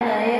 Hey.